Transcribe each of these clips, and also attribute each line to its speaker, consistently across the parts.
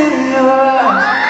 Speaker 1: in your eyes.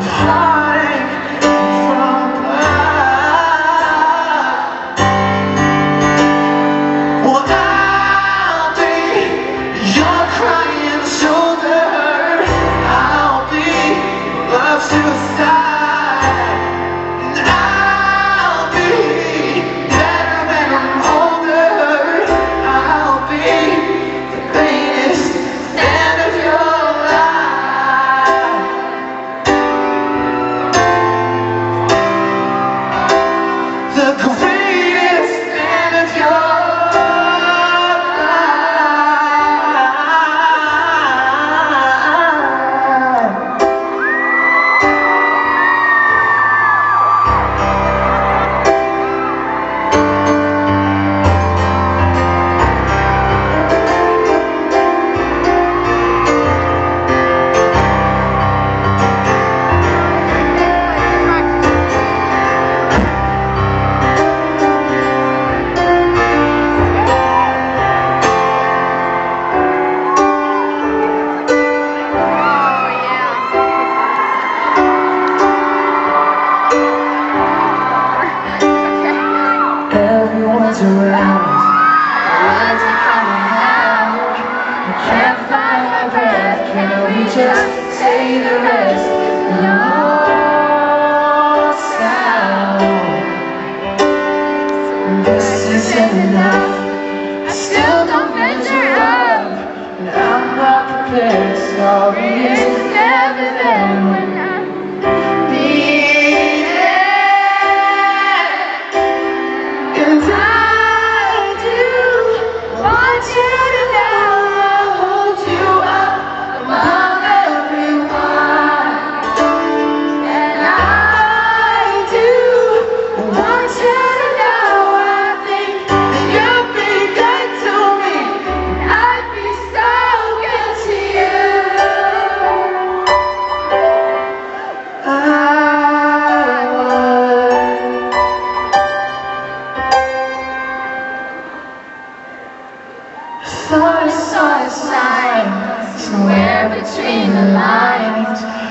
Speaker 1: Fire. turns around The lights are coming out I can't find my breath Can we just say the rest? No sound This is enough. i saw a sign, somewhere between the lines.